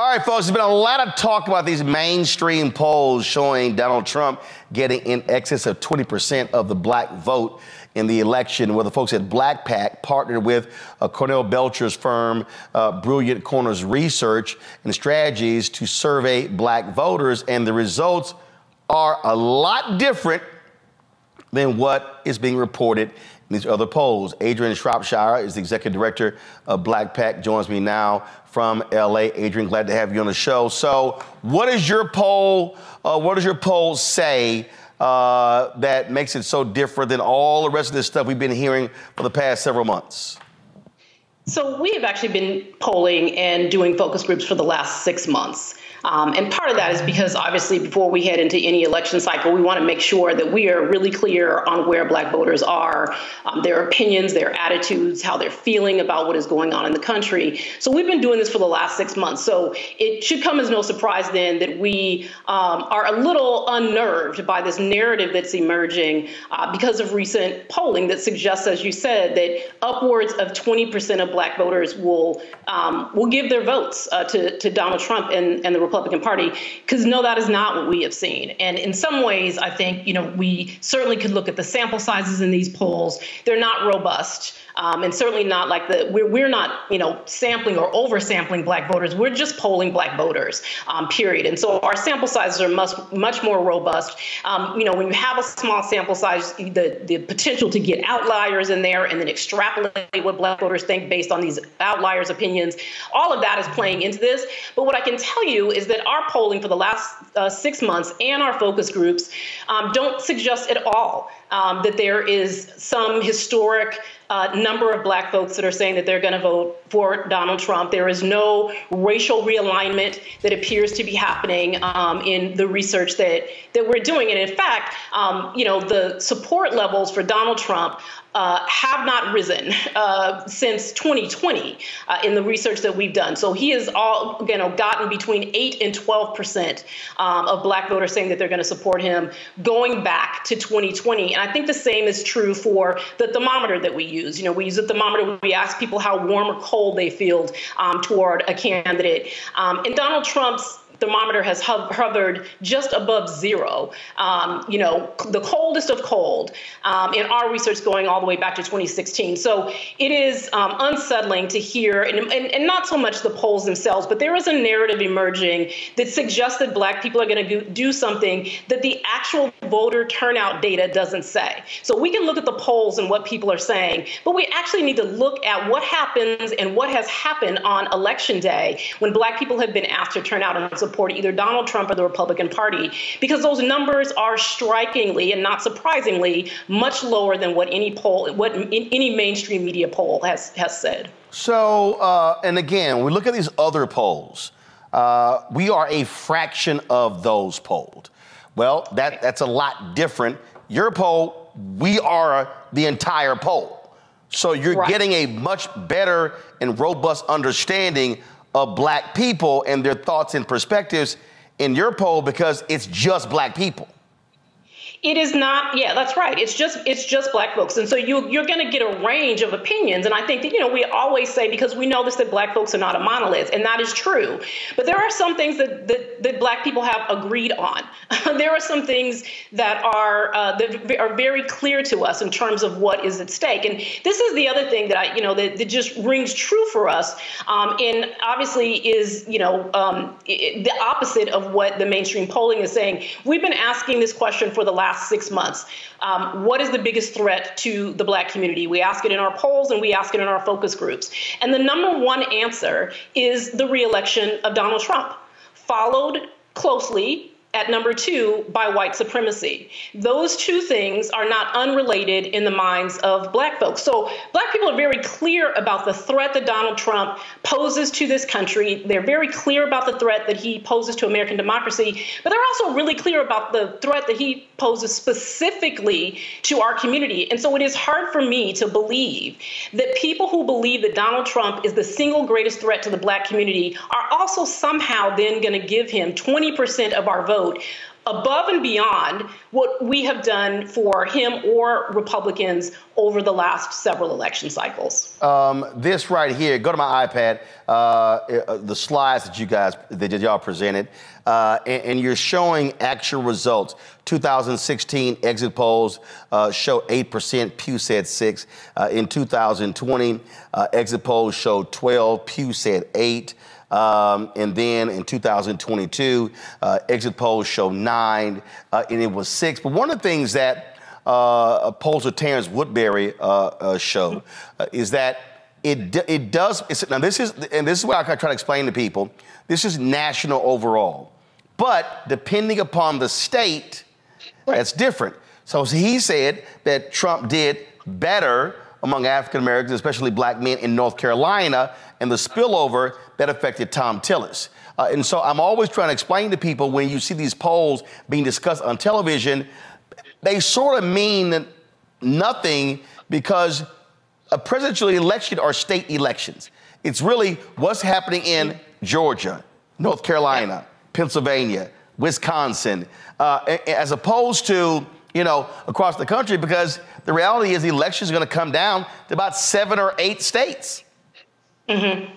All right, folks, there's been a lot of talk about these mainstream polls showing Donald Trump getting in excess of 20% of the black vote in the election, where the folks at Black PAC partnered with uh, Cornell Belcher's firm, uh, Brilliant Corners Research and Strategies to survey black voters, and the results are a lot different than what is being reported these other polls. Adrianne Shropshire is the executive director of Black PAC, joins me now from LA. Adrianne, glad to have you on the show. So, what is your poll? Uh, what does your poll say uh, that makes it so different than all the rest of this stuff we've been hearing for the past several months? So, we have actually been polling and doing focus groups for the last six months. Um, and part of that is because obviously before we head into any election cycle, we want to make sure that we are really clear on where black voters are, um, their opinions, their attitudes, how they're feeling about what is going on in the country. So we've been doing this for the last six months. So it should come as no surprise then that we um, are a little unnerved by this narrative that's emerging uh, because of recent polling that suggests, as you said, that upwards of 20% of black voters will um, will give their votes uh, to, to Donald Trump and, and the Republican Party, because no, that is not what we have seen. And in some ways, I think, you know, we certainly could look at the sample sizes in these polls. They're not robust. Um, and certainly not like the we're, we're not you know sampling or oversampling black voters. We're just polling black voters um, period. And so our sample sizes are much much more robust. Um, you know when you have a small sample size the the potential to get outliers in there and then extrapolate what black voters think based on these outliers opinions all of that is playing into this. But what i can tell you is that our polling for the last uh, six months and our focus groups um, don't suggest at all um, that there is some historic uh, number of black folks that are saying that they're going to vote for Donald Trump. There is no racial realignment that appears to be happening um, in the research that that we're doing. And in fact, um, you know, the support levels for Donald Trump uh, have not risen uh, since 2020 uh, in the research that we've done. So he has all you know gotten between eight and 12 percent um, of Black voters saying that they're going to support him going back to 2020. And I think the same is true for the thermometer that we use. You know, we use a thermometer. We ask people how warm or cold they feel um, toward a candidate. Um, and Donald Trump's thermometer has hovered just above zero. Um, you know, the coldest of cold um, in our research going all the way back to 2016. So it is um, unsettling to hear, and, and, and, not so much the polls themselves, but there is a narrative emerging that suggests that black people are going to do something that the actual voter turnout data doesn't say. So we can look at the polls and what people are saying, but we actually need to look at what happens and what has happened on election day when black people have been asked to turn out and support support either Donald Trump or the Republican Party because those numbers are strikingly and not surprisingly much lower than what any poll, what any mainstream media poll has has said. So, uh, and again, we look at these other polls. Uh, we are a fraction of those polled. Well, that, that's a lot different. Your poll, we are the entire poll. So you're right. getting a much better and robust understanding of black people and their thoughts and perspectives in your poll because it's just black people. It is not. Yeah, that's right. It's just it's just black folks, and so you you're going to get a range of opinions. And I think that you know we always say because we know this that black folks are not a monolith, and that is true. But there are some things that that, that black people have agreed on. there are some things that are uh, that are very clear to us in terms of what is at stake. And this is the other thing that I you know that, that just rings true for us. Um, and obviously is you know um, the opposite of what the mainstream polling is saying. We've been asking this question for the last last six months. Um, what is the biggest threat to the black community? We ask it in our polls and we ask it in our focus groups. And the number one answer is the reelection of Donald Trump, followed closely at number two by white supremacy. Those two things are not unrelated in the minds of black folks. So black people are very clear about the threat that Donald Trump poses to this country. They're very clear about the threat that he poses to American democracy, but they're also really clear about the threat that he poses specifically to our community. And so it is hard for me to believe that people who believe that Donald Trump is the single greatest threat to the black community are also somehow then going to give him 20% of our vote vote above and beyond what we have done for him or Republicans over the last several election cycles. Um, this right here, go to my iPad, uh, uh, the slides that you guys, that y'all presented, uh, and, and, you're showing actual results. 2016 exit polls uh, show 8%, Pew said 6. Uh, in 2020, uh, exit polls showed 12, Pew said 8. Um, and then in 2022, uh, exit polls show nine, uh, and it was six. But one of the things that uh, polls of Terrance Woodbury uh, uh, show uh, is that it it does. now this is and this is what I try to explain to people. This is national overall, but depending upon the state, that's different. So he said that Trump did better among African Americans, especially black men in North Carolina, and the spillover that affected Thom Tillis. Uh, and so I'm always trying to explain to people when you see these polls being discussed on television, they sort of mean nothing because a presidential election are state elections. It's really what's happening in Georgia, North Carolina, Pennsylvania, Wisconsin, uh, as opposed to you know, across the country because the reality is the election is going to come down to about seven or eight states. Mm-hmm.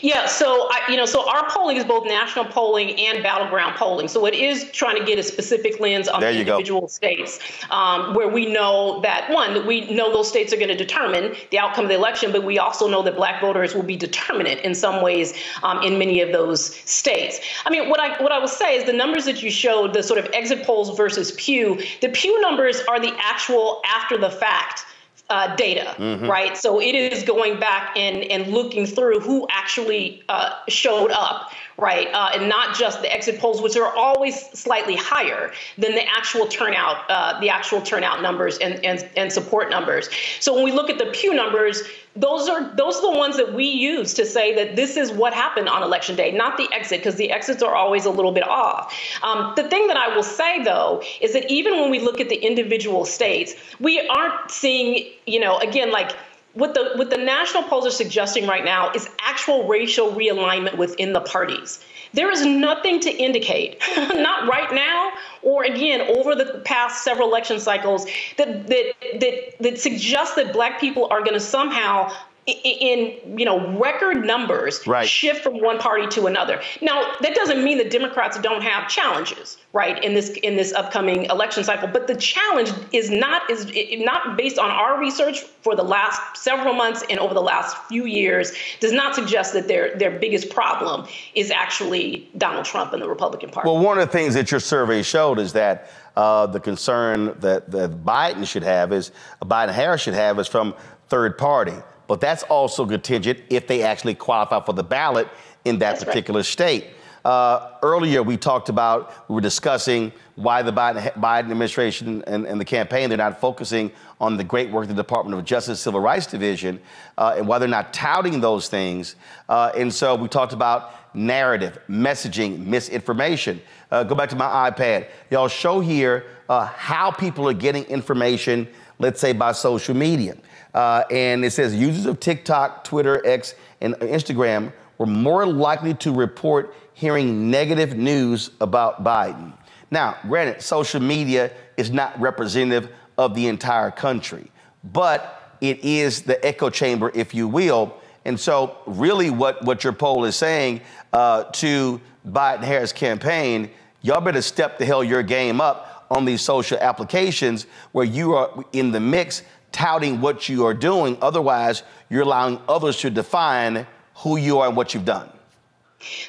Yeah, so I, you know, so our polling is both national polling and battleground polling. So it is trying to get a specific lens on the individual go. states, um, where we know that one, that we know those states are going to determine the outcome of the election, but we also know that Black voters will be determinant in some ways um, in many of those states. I mean, what I what I will say is the numbers that you showed, the sort of exit polls versus Pew, the Pew numbers are the actual after the fact uh, data, mm-hmm. right? So it is going back and, and looking through who actually uh, showed up, right? Uh, and not just the exit polls, which are always slightly higher than the actual turnout, uh, the actual turnout numbers and, and, and support numbers. So when we look at the Pew numbers, those are those are the ones that we use to say that this is what happened on election day, not the exit, because the exits are always a little bit off. Um, the thing that I will say though is that even when we look at the individual states, we aren't seeing, you know, again like what the what the national polls are suggesting right now is actual racial realignment within the parties. There is nothing to indicate, not right now or again over the past several election cycles, that that that, that suggests that black people are going to somehow in you know record numbers right. shift from one party to another. Now that doesn't mean the Democrats don't have challenges, right, in this in this upcoming election cycle. But the challenge is not is not based on our research for the last several months and over the last few years does not suggest that their their biggest problem is actually Donald Trump and the Republican Party. Well, one of the things that your survey showed is that uh, the concern that, that Biden should have is Biden Harris should have is from third party but that's also contingent if they actually qualify for the ballot in that that's particular right. state. Uh, earlier, we talked about, we were discussing why the Biden, Biden administration and, and, the campaign, they're not focusing on the great work of the Department of Justice Civil Rights Division uh, and why they're not touting those things. Uh, and so we talked about narrative, messaging, misinformation. Uh, go back to my iPad. Y'all show here uh, how people are getting information, let's say by social media. Uh, and it says users of TikTok, Twitter, X, and Instagram were more likely to report hearing negative news about Biden. Now, granted, social media is not representative of the entire country, but it is the echo chamber, if you will. And so, really, what, what your poll is saying uh, to Biden Harris campaign, y'all better step the hell your game up on these social applications where you are in the mix touting what you are doing. Otherwise, you're allowing others to define who you are and what you've done.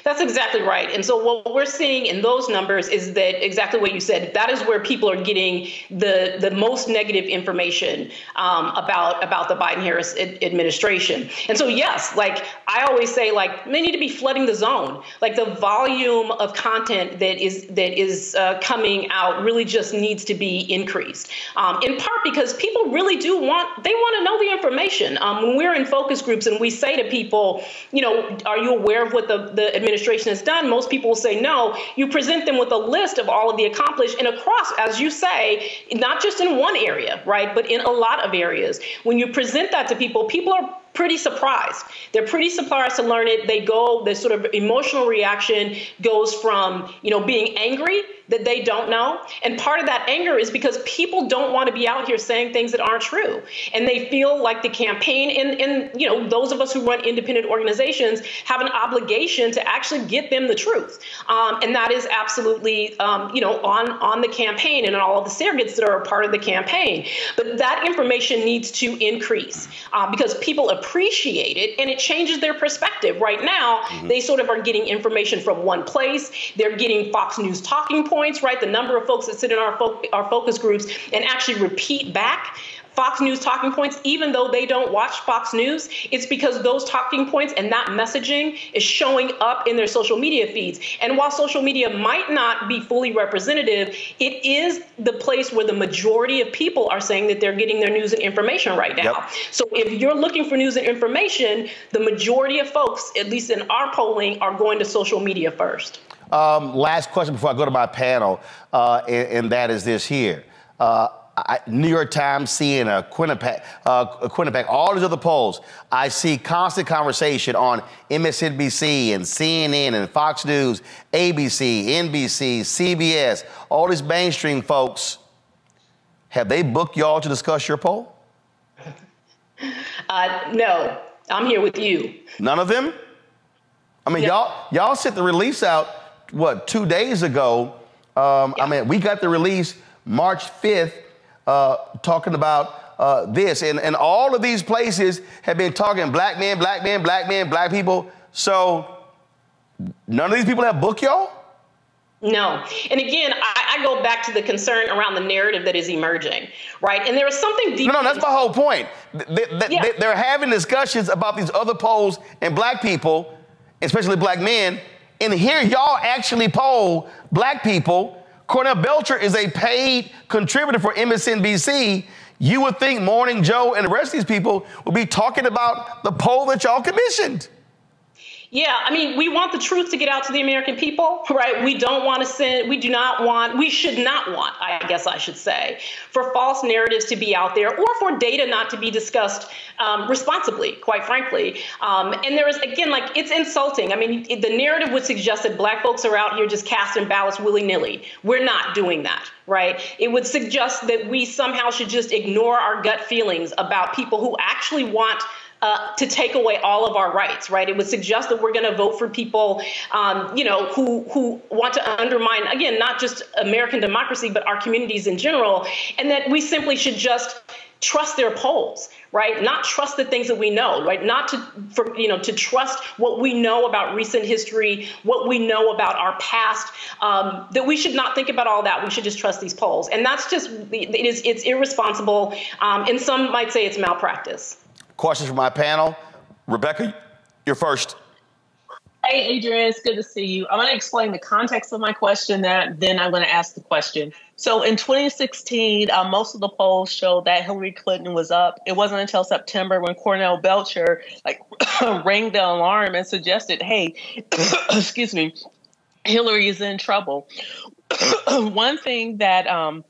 That's exactly right. And so what we're seeing in those numbers is that exactly what you said. That is where people are getting the the most negative information um, about about the Biden-Harris administration. And so yes, like I always say, like they need to be flooding the zone. Like the volume of content that is that is uh, coming out really just needs to be increased. Um, in part because people really do want they want to know the information. Um, when we're in focus groups and we say to people, you know, are you aware of what the, the the administration has done, most people will say no. You present them with a list of all of the accomplished and across, as you say, not just in one area, right, but in a lot of areas. When you present that to people, people are pretty surprised. They're pretty surprised to learn it. They go, the sort of emotional reaction goes from, you know, being angry that they don't know. And part of that anger is because people don't want to be out here saying things that aren't true. And they feel like the campaign and, and you know, those of us who run independent organizations have an obligation to actually get them the truth. Um, and that is absolutely, um, you know, on, on the campaign and all of the surrogates that are a part of the campaign. But that information needs to increase uh, because people appreciate it and it changes their perspective. Right now, mm-hmm. they sort of are getting information from one place. They're getting Fox News talking points, right? The number of folks that sit in our, fo- our focus groups and actually repeat back Fox News talking points, even though they don't watch Fox News, it's because those talking points and that messaging is showing up in their social media feeds. And while social media might not be fully representative, it is the place where the majority of people are saying that they're getting their news and information right now. Yep. So if you're looking for news and information, the majority of folks, at least in our polling, are going to social media first. Um, last question before I go to my panel, uh, and, and, that is this here. Uh, I, New York Times, CNN, Quinnipiac, uh, Quinnipiac, all these other polls, I see constant conversation on MSNBC and CNN and Fox News, ABC, NBC, CBS, all these mainstream folks. Have they booked y'all to discuss your poll? Uh, no, I'm here with you. None of them? I mean, y'all y'all sent the release out, what, two days ago. Um, yeah. I mean, we got the release March 5th uh, talking about uh, this. And, and all of these places have been talking black men, black men, black men, black people. So none of these people have booked y'all? No. And again, I, I, go back to the concern around the narrative that is emerging, right? And there is something deep. No, no, that's my whole point. They, they, yeah. they, are having discussions about these other polls and black people, especially black men. And here y'all actually poll black people Cornell Belcher is a paid contributor for MSNBC. You would think Morning Joe and the rest of these people would be talking about the poll that y'all commissioned. Yeah, I mean, we want the truth to get out to the American people, right? We don't want to send, we do not want, we should not want, I guess I should say, for false narratives to be out there or for data not to be discussed um, responsibly, quite frankly. Um, and there is, again, like, it's insulting. I mean, the narrative would suggest that black folks are out here just casting ballots willy nilly. We're not doing that right? It would suggest that we somehow should just ignore our gut feelings about people who actually want uh, to take away all of our rights, right? It would suggest that we're going to vote for people, um, you know, who who want to undermine again not just American democracy but our communities in general, and that we simply should just trust their polls right? Not trust the things that we know right? Not to for you know to trust what we know about recent history what we know about our past um, that we should not think about all that. We should just trust these polls. And that's just it is it's irresponsible. Um, and some might say it's malpractice Questions from my panel. Rebecca, you're first. Hey, Adrianne, it's good to see you. I'm going to explain the context of my question, that then I'm going to ask the question. So in 2016, uh, most of the polls showed that Hillary Clinton was up. It wasn't until September when Cornell Belcher like rang the alarm and suggested, "Hey, excuse me, Hillary is in trouble." One thing that um,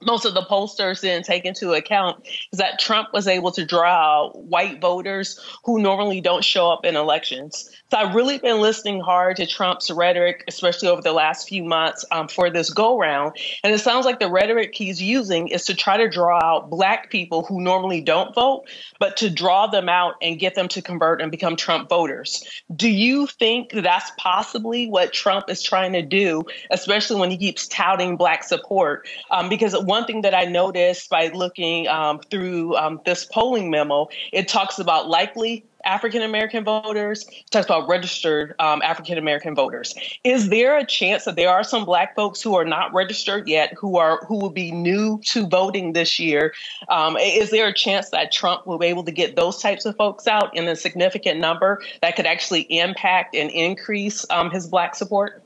most of the pollsters didn't take into account is that Trump was able to draw white voters who normally don't show up in elections. So I've really been listening hard to Trump's rhetoric, especially over the last few months um, for this go round. And it sounds like the rhetoric he's using is to try to draw out black people who normally don't vote, but to draw them out and get them to convert and become Trump voters. Do you think that's possibly what Trump is trying to do, especially when he keeps touting black support? Um, because one thing that I noticed by looking um, through um, this polling memo, it talks about likely African American voters, talks about registered um, African American voters. Is there a chance that there are some Black folks who are not registered yet, who are who will be new to voting this year? Um, is there a chance that Trump will be able to get those types of folks out in a significant number that could actually impact and increase um, his Black support?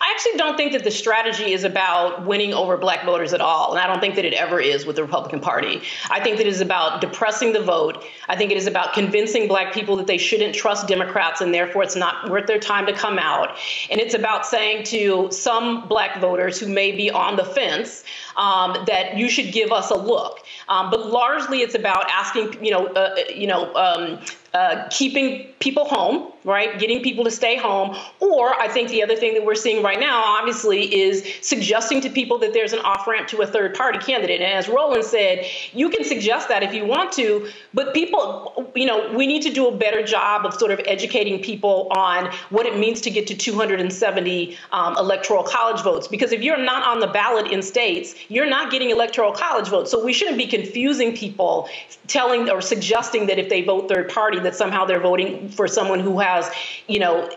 I actually don't think that the strategy is about winning over black voters at all. And I don't think that it ever is with the Republican Party. I think that it is about depressing the vote. I think it is about convincing black people that they shouldn't trust Democrats and therefore it's not worth their time to come out. And it's about saying to some black voters who may be on the fence, um, that you should give us a look. Um, but largely, it's about asking, you know, uh, you know, um, uh, keeping people home, right? Getting people to stay home. Or I think the other thing that we're seeing right now, obviously, is suggesting to people that there's an off ramp to a third party candidate. And as Roland said, you can suggest that if you want to, but people, you know, we need to do a better job of sort of educating people on what it means to get to 270 um, electoral college votes. Because if you're not on the ballot in states, you're not getting electoral college votes. So we shouldn't be confusing people, telling or suggesting that if they vote third party, that somehow they're voting for someone who has, you know,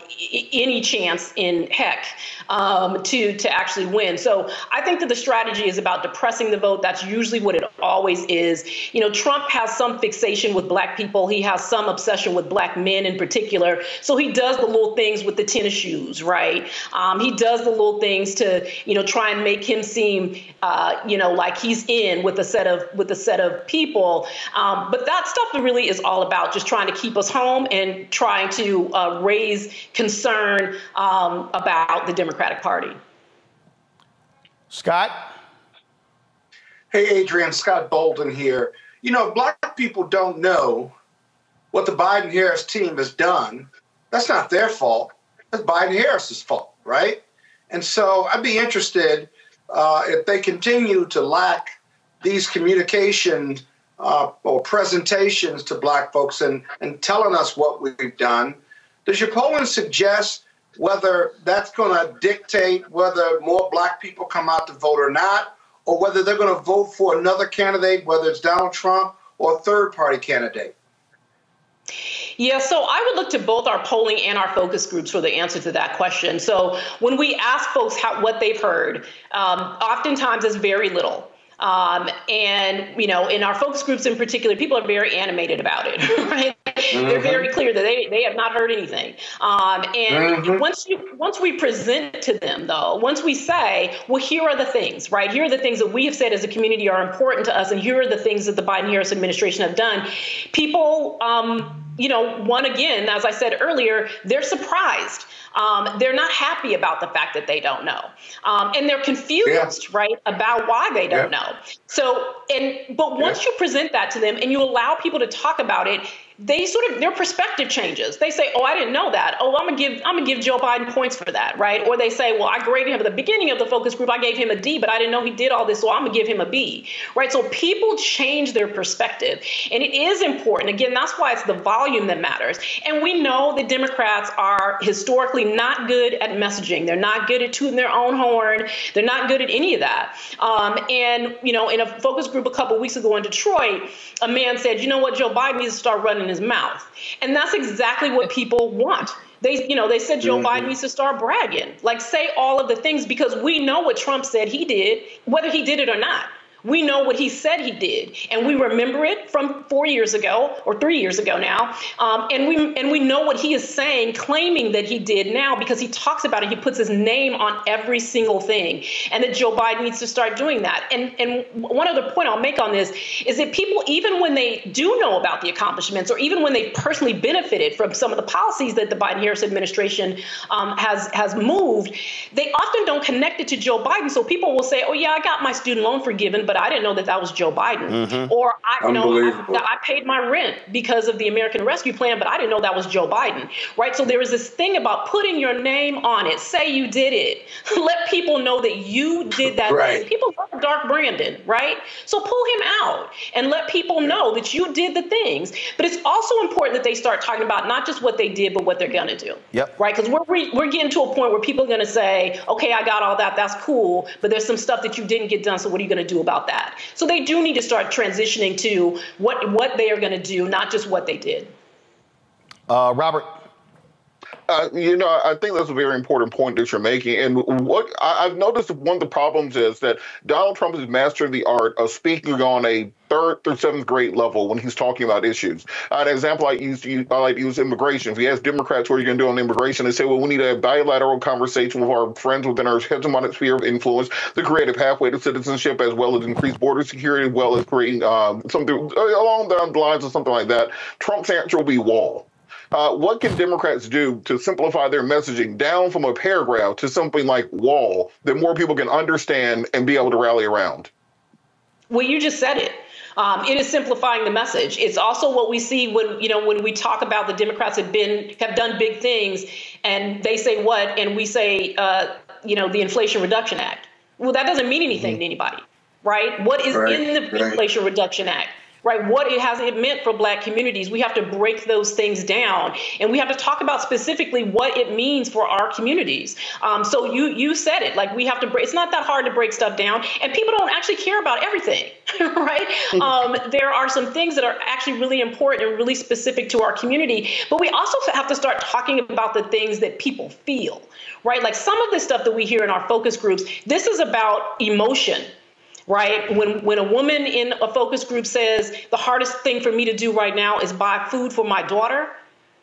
any chance in heck um, to to actually win. So I think that the strategy is about depressing the vote. That's usually what it always is. You know, Trump has some fixation with black people. He has some obsession with black men in particular. So he does the little things with the tennis shoes, right? Um, he does the little things to, you know, try and make him seem, uh, you know, like he's in with a set of with a set of people. Um, but that stuff really is all about just trying to keep us home and trying to uh, raise concern um, about the Democratic Party. Scott? Hey, Adrianne, Scott Bolden here. You know, if black people don't know what the Biden Harris team has done. That's not their fault. That's Biden Harris's fault, right? And so I'd be interested uh, if they continue to lack these communication uh, or presentations to black folks and, and telling us what we've done. Does your polling suggest whether that's going to dictate whether more black people come out to vote or not, or whether they're going to vote for another candidate, whether it's Donald Trump or a third party candidate? Yeah, so I would look to both our polling and our focus groups for the answer to that question. So when we ask folks how, what they've heard, um, oftentimes it's very little. Um, and you know, in our focus groups in particular, people are very animated about it. Right? Mm-hmm. They're very clear that they, they have not heard anything. Um, and mm-hmm. once you once we present to them, though, once we say, well, here are the things, right? Here are the things that we have said as a community are important to us, and here are the things that the Biden-Harris administration have done. People. Um, you know, one again, as I said earlier, they're surprised. Um, they're not happy about the fact that they don't know, um, and they're confused, yeah. right, about why they don't yeah. know. So, and but once yeah. you present that to them and you allow people to talk about it, they sort of their perspective changes. They say, "Oh, I didn't know that. Oh, I'm gonna give I'm gonna give Joe Biden points for that, right?" Or they say, "Well, I graded him at the beginning of the focus group. I gave him a D, but I didn't know he did all this, so I'm gonna give him a B." Right? So people change their perspective, and it is important. Again, that's why it's the volume that matters. And we know that Democrats are historically not good at messaging. They're not good at tooting their own horn. They're not good at any of that. Um, and you know, in a focus group a couple weeks ago in Detroit, a man said, "You know what? Joe Biden needs to start running." In his mouth. And that's exactly what people want. They, you know, they said Joe mm-hmm. Biden needs to start bragging, like say all of the things because we know what Trump said he did, whether he did it or not. We know what he said he did, and we remember it from four years ago or three years ago now. Um, and we and we know what he is saying, claiming that he did now because he talks about it. He puts his name on every single thing, and that Joe Biden needs to start doing that. And and one other point I'll make on this is that people, even when they do know about the accomplishments, or even when they personally benefited from some of the policies that the Biden-Harris administration um, has has moved, they often don't connect it to Joe Biden. So people will say, "Oh yeah, I got my student loan forgiven, but I didn't know that that was Joe Biden. Mm-hmm. Or I you know I, I, paid my rent because of the American Rescue Plan, but I didn't know that was Joe Biden. Right? So there is this thing about putting your name on it. Say you did it. Let people know that you did that. Right. People love Dark Brandon, right? So pull him out and let people know that you did the things. But it's also important that they start talking about not just what they did, but what they're gonna do. Yep. Right? Because we're we're getting to a point where people are gonna say, okay, I got all that, that's cool, but there's some stuff that you didn't get done. So what are you gonna do about that? So they do need to start transitioning to what what they are going to do, not just what they did. Uh, Robert. Uh, you know, I think that's a very important point that you're making. And what I, have noticed one of the problems is that Donald Trump has mastered the art of speaking on a third through seventh grade level when he's talking about issues. Uh, an example I used, I like to use immigration. If you ask Democrats what are you going to do on immigration, they say, well, we need a bilateral conversation with our friends within our hegemonic sphere of influence to create a pathway to citizenship as well as increase border security, as well as creating um, something along the lines of something like that. Trump's answer will be wall. Uh, what can Democrats do to simplify their messaging down from a paragraph to something like wall that more people can understand and be able to rally around? Well, you just said it. Um, it is simplifying the message. It's also what we see when you know when we talk about the Democrats have been have done big things, and they say what, and we say uh, you know the Inflation Reduction Act. Well, that doesn't mean anything mm-hmm. to anybody, right? What is right, in the right. Inflation Reduction Act? Right? What it has it meant for black communities. We have to break those things down and we have to talk about specifically what it means for our communities. Um, so you you said it, like we have to break, it's not that hard to break stuff down and people don't actually care about everything, right? Um, there are some things that are actually really important and really specific to our community, but we also have to start talking about the things that people feel, right? Like some of the stuff that we hear in our focus groups, this is about emotion right? When when a woman in a focus group says the hardest thing for me to do right now is buy food for my daughter,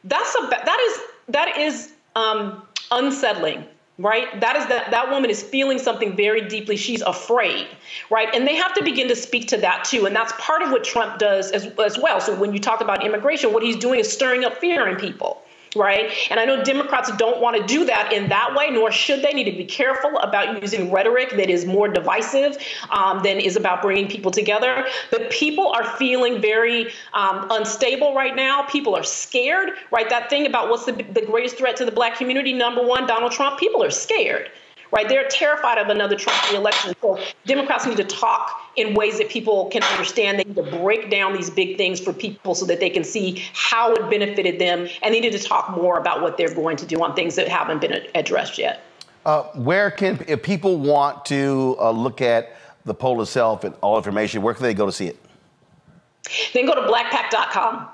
that's a that is that is um, unsettling right? That is that that woman is feeling something very deeply. She's afraid right? And they have to begin to speak to that too. And that's part of what trump does as, as well. So when you talk about immigration what he's doing is stirring up fear in people right? And I know Democrats don't want to do that in that way, nor should they. Need to be careful about using rhetoric that is more divisive um, than is about bringing people together. But people are feeling very um, unstable right now. People are scared, right? That thing about what's the, the greatest threat to the black community, number one, Donald Trump, people are scared right? They're terrified of another Trump election. So Democrats need to talk in ways that people can understand. They need to break down these big things for people so that they can see how it benefited them. And they need to talk more about what they're going to do on things that haven't been addressed yet. Uh, where can, if people want to uh, look at the poll itself and all information, where can they go to see it? Then go to blackpac.com.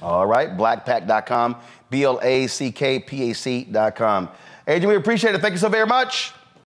All right, blackpac.com, B L A C K P A C.com. Adrianne, we appreciate it. Thank you so very much.